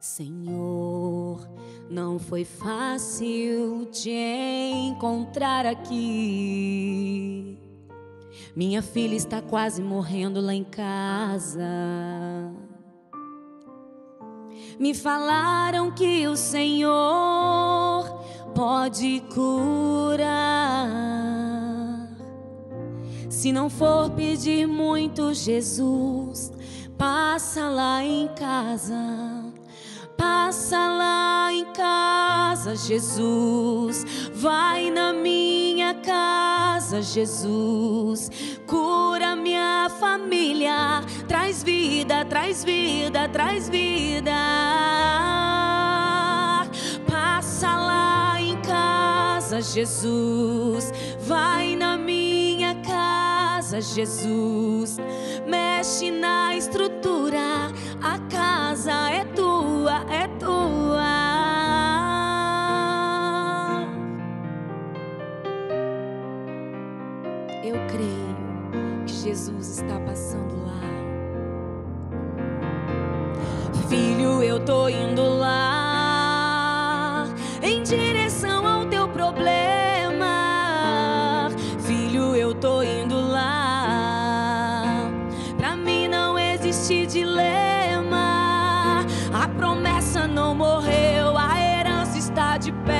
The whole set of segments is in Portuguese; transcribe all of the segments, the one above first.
Senhor, não foi fácil te encontrar aqui. Minha filha está quase morrendo lá em casa. Me falaram que o Senhor pode curar. Se não for pedir muito, Jesus, passa lá em casa. Passa lá em casa, Jesus. Vai na minha casa, Jesus. Cura minha família. Traz vida, traz vida, traz vida. Passa lá em casa, Jesus. Vai na minha casa, Jesus. Mexe na estrutura. A Eu creio que Jesus está passando lá. Filho, eu tô indo lá em direção ao teu problema. Filho, eu tô indo lá. Pra mim não existe dilema. A promessa não morreu, a herança está de pé.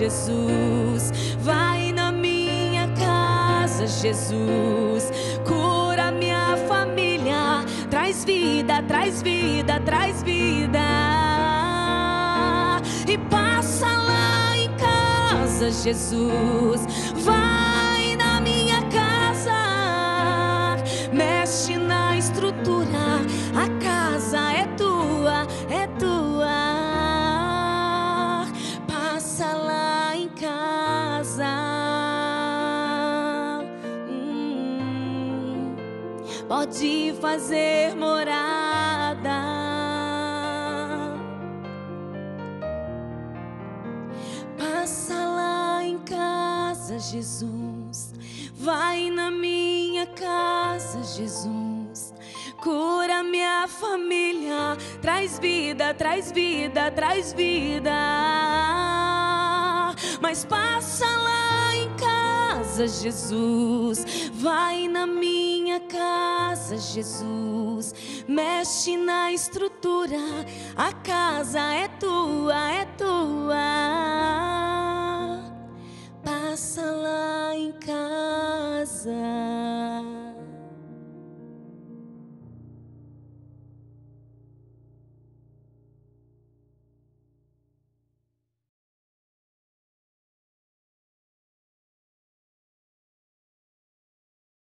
Jesus. Vai na minha casa, Jesus. Cura minha família. Traz vida, traz vida, traz vida. E passa lá em casa, Jesus. Vai na minha casa. Mexe na estrutura. A casa pode fazer morada. Passa lá em casa, Jesus. Vai na minha casa, Jesus. Cura minha família. Traz vida, traz vida, traz vida. Mas passa lá em casa, Jesus. Vai na minha casa, Jesus. Mexe na estrutura. A casa é tua, é tua.